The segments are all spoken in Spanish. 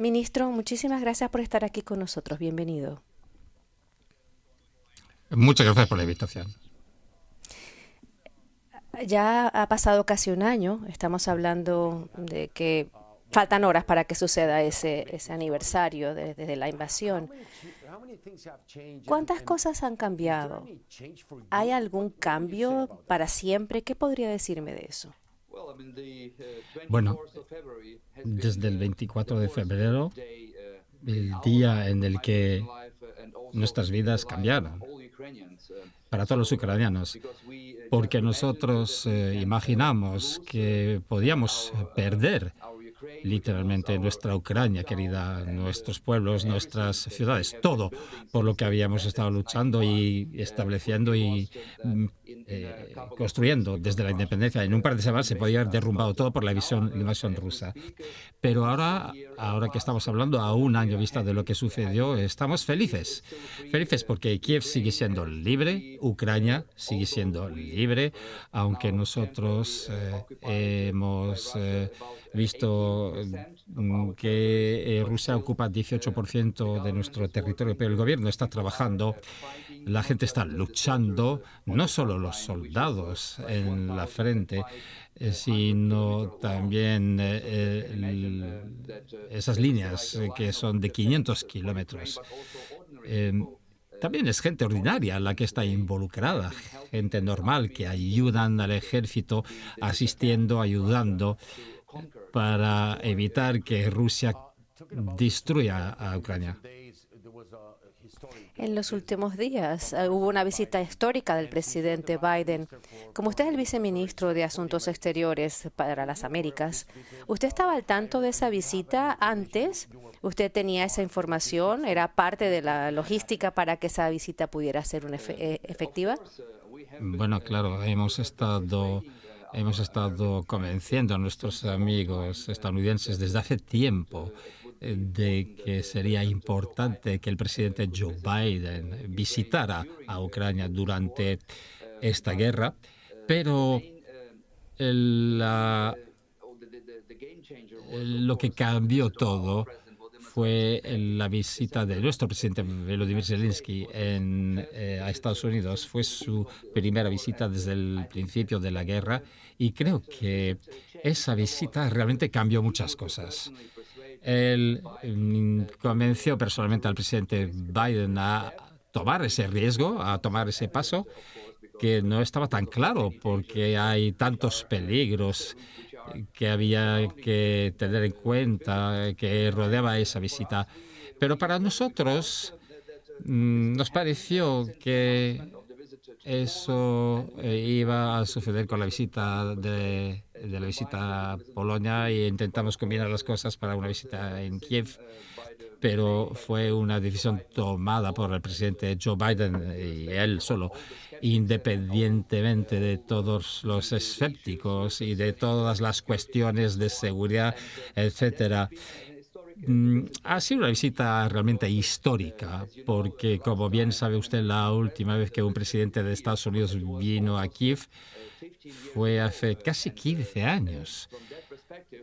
Ministro, muchísimas gracias por estar aquí con nosotros. Bienvenido. Muchas gracias por la invitación. Ya ha pasado casi un año. Estamos hablando de que faltan horas para que suceda ese, ese aniversario desde de la invasión. ¿Cuántas cosas han cambiado? ¿Hay algún cambio para siempre? ¿Qué podría decirme de eso? Bueno, desde el 24 de febrero, el día en el que nuestras vidas cambiaron para todos los ucranianos, porque nosotros eh, imaginamos que podíamos perder literalmente nuestra Ucrania querida, nuestros pueblos, nuestras ciudades, todo por lo que habíamos estado luchando y estableciendo y eh, construyendo desde la independencia. En un par de semanas se podía haber derrumbado todo por la invasión, invasión rusa. Pero ahora, ahora que estamos hablando a un año vista de lo que sucedió, estamos felices. Felices porque Kiev sigue siendo libre, Ucrania sigue siendo libre, aunque nosotros eh, hemos... Eh, visto mm, que Rusia ocupa 18% de nuestro territorio, pero el gobierno está trabajando, la gente está luchando, no solo los soldados en la frente, eh, sino también eh, esas líneas que son de 500 kilómetros. Em, también es gente ordinaria la que está involucrada, gente normal que ayudan al ejército, asistiendo, ayudando para evitar que Rusia destruya a Ucrania. En los últimos días hubo una visita histórica del presidente Biden. Como usted es el viceministro de Asuntos Exteriores para las Américas, ¿usted estaba al tanto de esa visita antes? ¿Usted tenía esa información? ¿Era parte de la logística para que esa visita pudiera ser eh, efectiva? Bueno, claro, hemos estado hemos estado convenciendo a nuestros amigos estadounidenses desde hace tiempo de que sería importante que el presidente Joe Biden visitara a Ucrania durante esta guerra, pero lo que cambió todo fue la visita de nuestro presidente Volodymyr Zelensky en, eh, a Estados Unidos. Fue su primera visita desde el principio de la guerra y creo que esa visita realmente cambió muchas cosas. Él mm, convenció personalmente al presidente Biden a tomar ese riesgo, a tomar ese paso, que no estaba tan claro porque hay tantos peligros que había que tener en cuenta, que rodeaba esa visita. Pero para nosotros mm, nos pareció que eso eh, iba a suceder con la visita de, de, la visita a Polonia y intentamos combinar las cosas para una visita en Kiev, pero fue una decisión tomada por el presidente Joe Biden y él solo independientemente de todos los escépticos y de todas las cuestiones de seguridad, etcétera. Mm, ha sido una visita realmente histórica, porque como bien sabe usted, la última vez que un presidente de Estados Unidos vino a Kiev fue hace casi 15 años.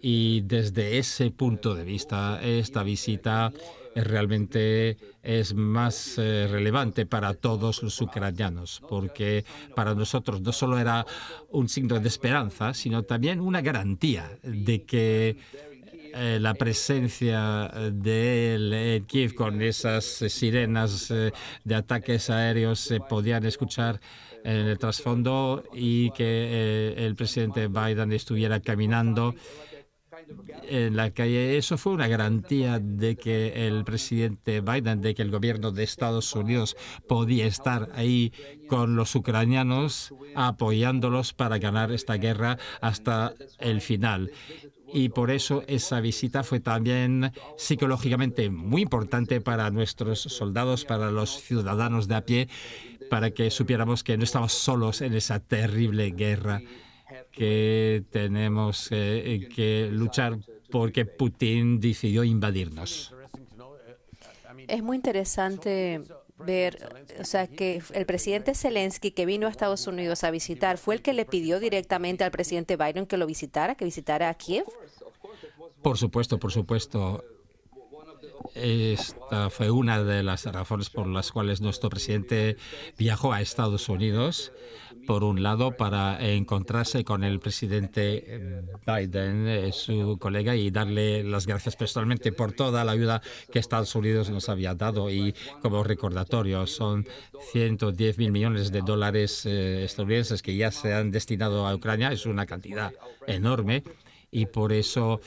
Y desde ese punto de vista, esta visita realmente es más eh, relevante para todos los ucranianos, porque para nosotros no solo era un signo de esperanza, sino también una garantía de que eh, la presencia de él en Kiev con esas sirenas eh, de ataques aéreos se podían escuchar en el trasfondo y que el presidente Biden estuviera caminando en la calle. Eso fue una garantía de que el presidente Biden, de que el gobierno de Estados Unidos podía estar ahí con los ucranianos, apoyándolos para ganar esta guerra hasta el final. Y por eso esa visita fue también psicológicamente muy importante para nuestros soldados, para los ciudadanos de a pie, para que supiéramos que no estamos solos en esa terrible guerra que tenemos eh, que luchar porque Putin decidió invadirnos. Es muy interesante ver, o sea, que el presidente Zelensky que vino a Estados Unidos a visitar fue el que le pidió directamente al presidente Biden que lo visitara, que visitara a Kiev. Por supuesto, por supuesto. Esta fue una de las razones por las cuales nuestro presidente viajó a Estados Unidos por un lado, para encontrarse con el presidente Biden, eh, su colega, y darle las gracias personalmente por toda la ayuda que Estados Unidos nos había dado. Y como recordatorio, son 110 mil millones de dólares eh, estadounidenses que ya se han destinado a Ucrania. Es una cantidad enorme y por eso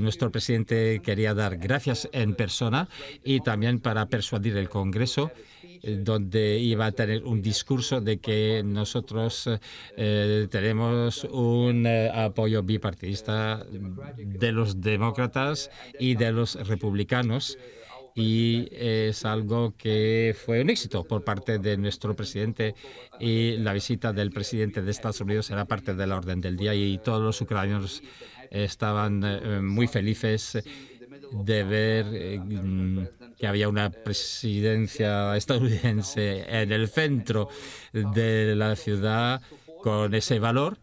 nuestro presidente quería dar gracias en persona y también para persuadir el Congreso donde iba a tener un discurso de que nosotros eh, tenemos un eh, apoyo bipartidista de los demócratas y de los republicanos. Y es algo que fue un éxito por parte de nuestro presidente y la visita del presidente de Estados Unidos era parte de la orden del día y todos los ucranianos estaban eh, muy felices de ver eh, que había una presidencia estadounidense en el centro de la ciudad con ese valor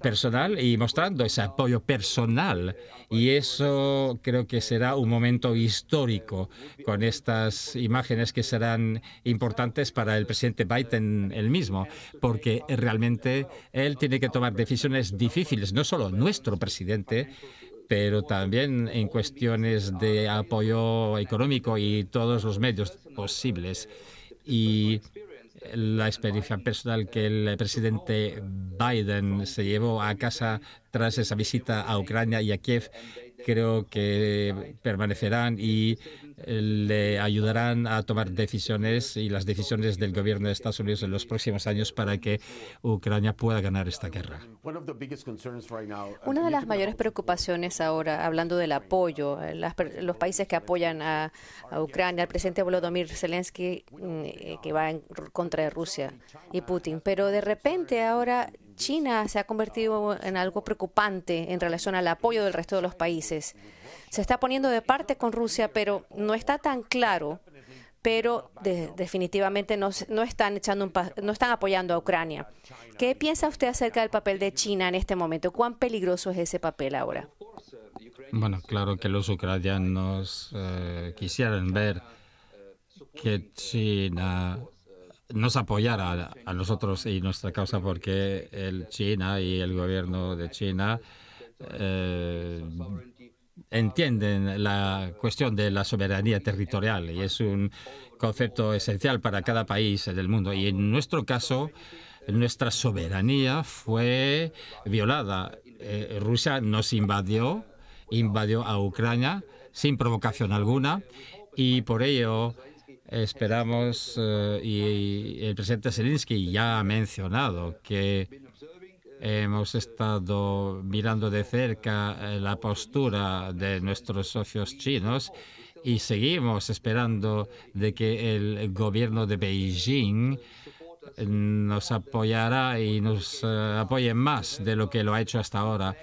personal y mostrando ese apoyo personal. Y eso creo que será un momento histórico con estas imágenes que serán importantes para el presidente Biden él mismo, porque realmente él tiene que tomar decisiones difíciles, no solo nuestro presidente, pero también en cuestiones de apoyo económico y todos los medios posibles. Y la experiencia personal que el presidente Biden se llevó a casa tras esa visita a Ucrania y a Kiev creo que permanecerán y le ayudarán a tomar decisiones y las decisiones del gobierno de Estados Unidos en los próximos años para que Ucrania pueda ganar esta guerra. Una de las mayores preocupaciones ahora, hablando del apoyo, eh, los países que apoyan a, Ucrania, el presidente Volodymyr Zelensky, mm, eh, que va en contra de Rusia y Putin, pero de repente ahora China se ha convertido en algo preocupante en relación al apoyo del resto de los países se está poniendo de parte con Rusia, pero no está tan claro. Pero definitivamente no, están echando no están apoyando a Ucrania. ¿Qué piensa usted acerca del papel de China en este momento? ¿Cuán peligroso es ese papel ahora? Bueno, claro que los ucranianos eh, quisieran ver que China nos apoyara a, nosotros y nuestra causa porque el China y el gobierno de China eh, entienden la cuestión de la soberanía territorial y es un concepto esencial para cada país del mundo. Y en nuestro caso, nuestra soberanía fue violada. Eh, Rusia nos invadió, invadió a Ucrania sin provocación alguna y por ello esperamos, eh, y el presidente Zelensky ya ha mencionado que Hemos estado mirando de cerca eh, la postura de nuestros socios chinos y seguimos esperando de que el gobierno de Beijing nos apoyara y nos eh, apoye más de lo que lo ha hecho hasta ahora.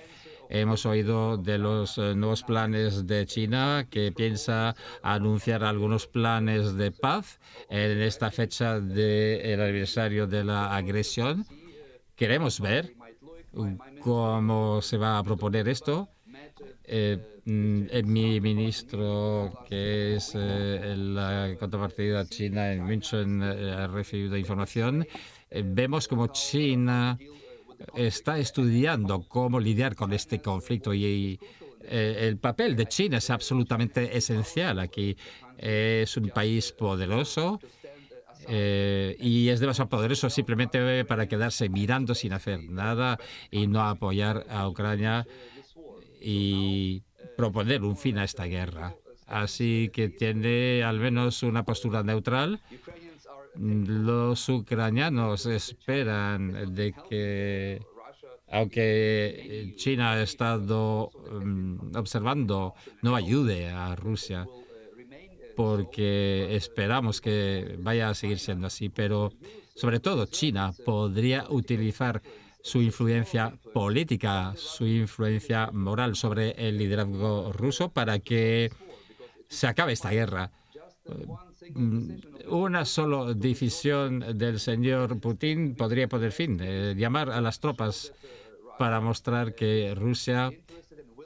Hemos oído de los eh, nuevos planes de China que piensa anunciar algunos planes de paz en esta fecha del aniversario de la agresión. Queremos ver cómo se va a proponer esto. Eh, mm, mi ministro, que es eh, la contrapartida china en München, eh, ha recibido información. vemos como China está estudiando cómo lidiar con este conflicto y el papel de China es absolutamente esencial aquí. Es un país poderoso eh, y es demasiado poderoso simplemente para quedarse mirando sin hacer nada y no apoyar a Ucrania y proponer un fin a esta guerra. Así que tiene al menos una postura neutral. Los ucranianos esperan de que, aunque China ha estado mm, observando, no ayude a Rusia porque esperamos que vaya a seguir siendo así, pero sobre todo China podría utilizar su influencia política, su influencia moral sobre el liderazgo ruso para que se acabe esta guerra. Una sola decisión del señor Putin podría poner fin, eh, llamar a las tropas para mostrar que Rusia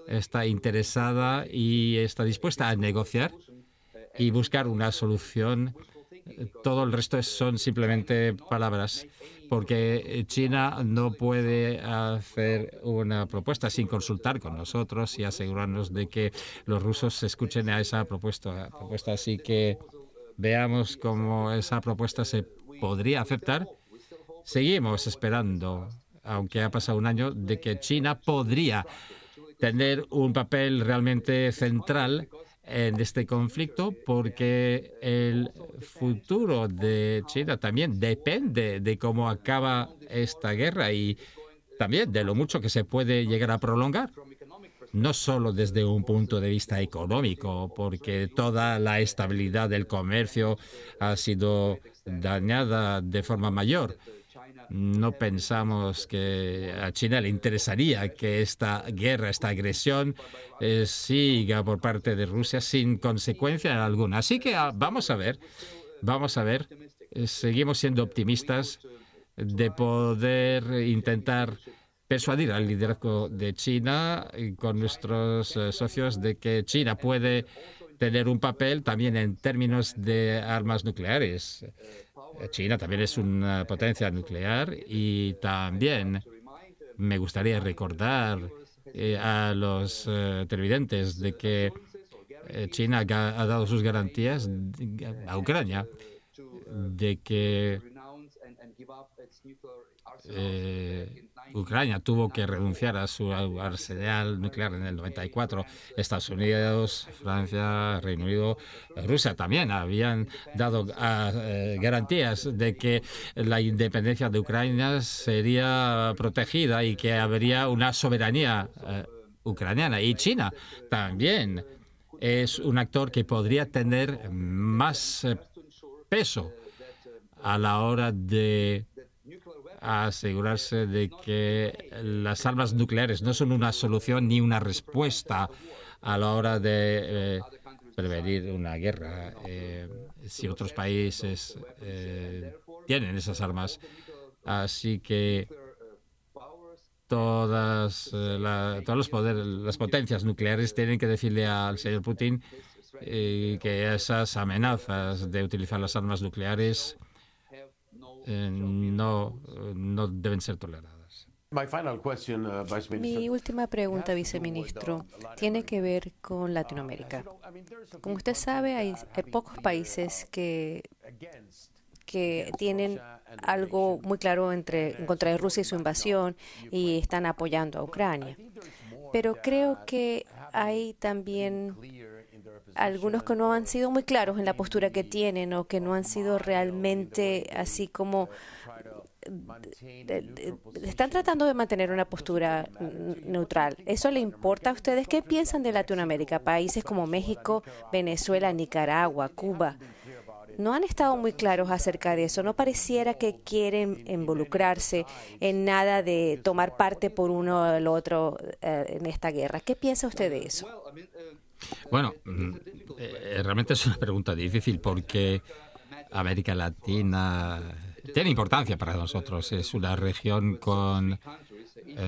está interesada y está dispuesta a negociar y buscar una solución. Todo el resto son simplemente palabras, porque China no puede hacer una propuesta sin consultar con nosotros y asegurarnos de que los rusos escuchen a esa propuesta. Así que veamos cómo esa propuesta se podría aceptar. Seguimos esperando, aunque ha pasado un año, de que China podría tener un papel realmente central en este conflicto porque el futuro de China también depende de cómo acaba esta guerra y también de lo mucho que se puede llegar a prolongar. No solo desde un punto de vista económico, porque toda la estabilidad del comercio ha sido dañada de forma mayor, no pensamos que a China le interesaría que esta guerra, esta agresión eh, siga por parte de Rusia sin consecuencia alguna. Así que ah, vamos a ver, vamos a ver, eh, seguimos siendo optimistas de poder intentar persuadir al liderazgo de China con nuestros eh, socios de que China puede tener un papel también en términos de armas nucleares. China también es una potencia nuclear y también me gustaría recordar eh, a los eh, televidentes de que eh, China ha, dado sus garantías a Ucrania de que Ucrania tuvo que renunciar a su arsenal nuclear en el 94. Estados Unidos, Francia, Reino Unido, Rusia también habían dado ah, eh, garantías de que la independencia de Ucrania sería protegida y que habría una soberanía eh, ucraniana. Y China también es un actor que podría tener más eh, peso a la hora de asegurarse de que las armas nucleares no son una solución ni una respuesta a la hora de eh, prevenir una guerra. Eh, si otros países eh, tienen esas armas. Así que todas, todos los poderes, las potencias nucleares tienen que decirle al señor Putin que esas amenazas de utilizar las armas nucleares eh, no, no deben ser toleradas. Uh, Mi última pregunta, viceministro, tiene que ver con Latinoamérica. Como usted sabe, hay, pocos países que, que tienen algo muy claro entre, en contra de Rusia y su invasión y están apoyando a Ucrania. Pero creo que hay también algunos que no han sido muy claros en la postura que tienen o que no han sido realmente así como están tratando de mantener una postura neutral. ¿Eso le importa a ustedes? ¿Qué piensan de Latinoamérica? Países como México, Venezuela, Nicaragua, Cuba. No han estado muy claros acerca de eso. No pareciera que quieren involucrarse en nada de tomar parte por uno o el otro eh, en esta guerra. ¿Qué piensa usted de eso? Bueno, mm, eh, realmente es una pregunta difícil porque América Latina tiene importancia para nosotros. Es una región con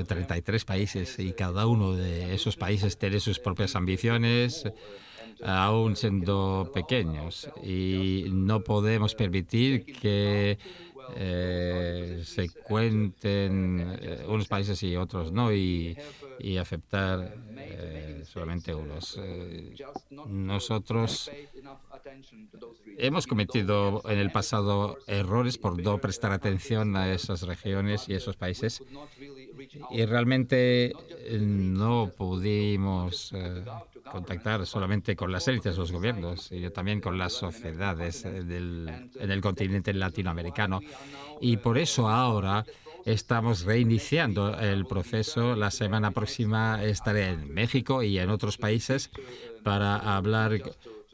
33 eh, países y cada uno de esos países tiene sus propias ambiciones, aún siendo pequeños. Y no podemos permitir que eh, se cuenten eh, unos países y otros no y, aceptar eh, solamente unos. nosotros hemos cometido en el pasado errores por no prestar atención a esas regiones y esos países y realmente no pudimos contactar solamente con las élites de los gobiernos, sino también con las sociedades del, en el continente latinoamericano. Y por eso ahora estamos reiniciando el proceso. La semana próxima estaré en México y en otros países para hablar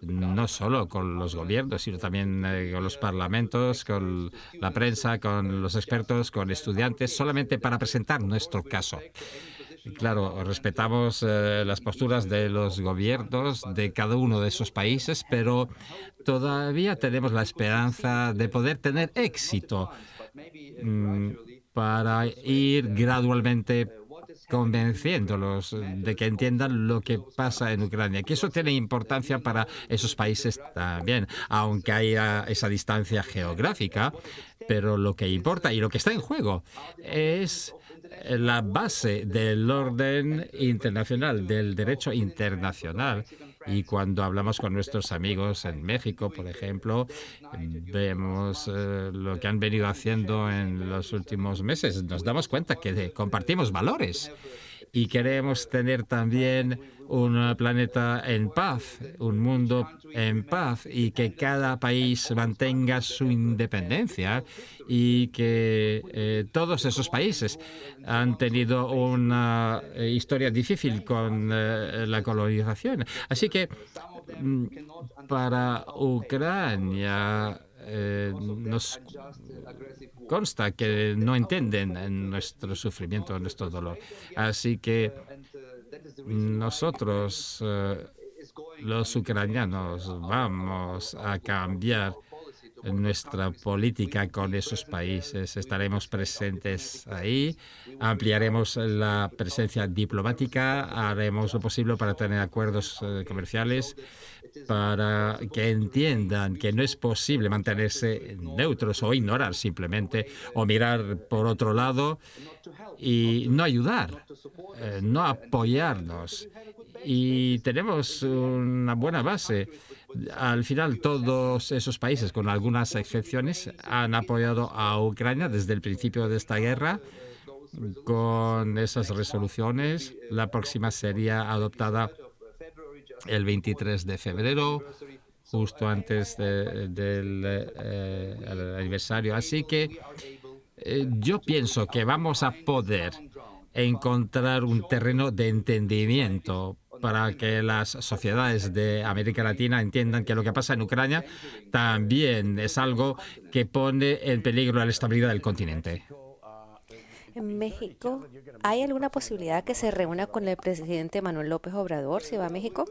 no solo con los gobiernos, sino también eh, con los parlamentos, con la prensa, con los expertos, con estudiantes, solamente para presentar nuestro caso. Claro, respetamos eh, las posturas de los gobiernos de cada uno de esos países, pero todavía tenemos la esperanza de poder tener éxito mm, para ir gradualmente convenciéndolos de que entiendan lo que pasa en Ucrania, que eso tiene importancia para esos países también, aunque haya esa distancia geográfica, pero lo que importa y lo que está en juego es la base del orden internacional, del derecho internacional. Y cuando hablamos con nuestros amigos en México, por ejemplo, vemos eh, lo que han venido haciendo en los últimos meses. Nos damos cuenta que compartimos valores y queremos tener también un planeta en paz, un mundo en paz y que cada país mantenga su independencia y que eh, todos esos países han tenido una eh, historia difícil con eh, la colonización. Así que mm, para Ucrania nos consta que no entienden nuestro sufrimiento, nuestro dolor. Así que nosotros, eh, los ucranianos, vamos a cambiar nuestra política con esos países. Estaremos presentes ahí, ampliaremos la presencia diplomática, haremos lo posible para tener acuerdos eh, comerciales para que entiendan que no es posible mantenerse neutros o ignorar simplemente o mirar por otro lado y no ayudar, eh, no apoyarnos. Y tenemos una buena base. Al final, todos esos países, con algunas excepciones, han apoyado a Ucrania desde el principio de esta guerra con esas resoluciones. La próxima sería adoptada el 23 de febrero, justo antes del eh, aniversario. Así que eh, yo pienso que vamos a poder encontrar un terreno de entendimiento para que las sociedades de América Latina entiendan que lo que pasa en Ucrania también es algo que pone en peligro la estabilidad del continente. En México, ¿hay alguna posibilidad que se reúna con el presidente Manuel López Obrador si va a México?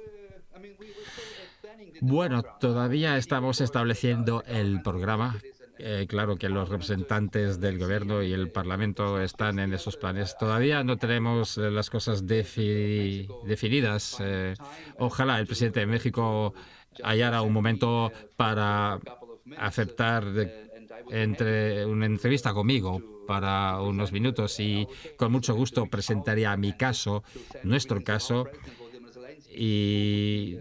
Bueno, todavía estamos estableciendo el programa. Eh, claro que los representantes del gobierno y el Parlamento están en esos planes. Todavía no tenemos eh, las cosas definidas. Eh, ojalá el presidente de México hallara un momento para aceptar entre una entrevista conmigo para unos minutos y con mucho gusto presentaría mi caso, nuestro caso, y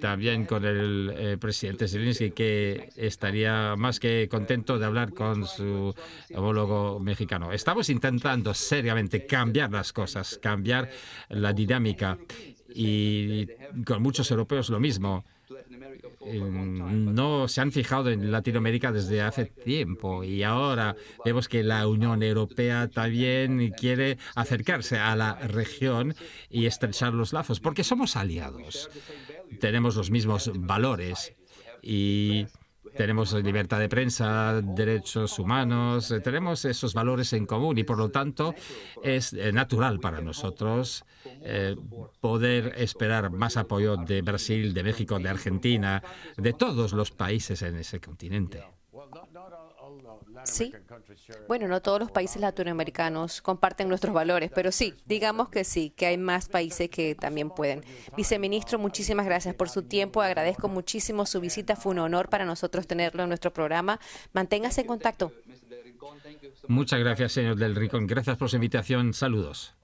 también con el eh, presidente Zelensky, que estaría más que contento de hablar con su homólogo mexicano. Estamos intentando seriamente cambiar las cosas, cambiar la dinámica y con muchos europeos lo mismo no se han fijado en Latinoamérica desde hace tiempo y ahora vemos que la Unión Europea también quiere acercarse a la región y estrechar los lazos, porque somos aliados, tenemos los mismos valores y tenemos libertad de prensa, derechos humanos, eh, tenemos esos valores en común y por lo tanto es eh, natural para nosotros eh, poder esperar más apoyo de Brasil, de México, de Argentina, de todos los países en ese continente. Sí. Bueno, no todos los países latinoamericanos comparten nuestros valores, pero sí, digamos que sí, que hay más países que también pueden. Viceministro, muchísimas gracias por su tiempo. Agradezco muchísimo su visita. Fue un honor para nosotros tenerlo en nuestro programa. Manténgase en contacto. Muchas gracias, señor Del Ricón. Gracias por su invitación. Saludos.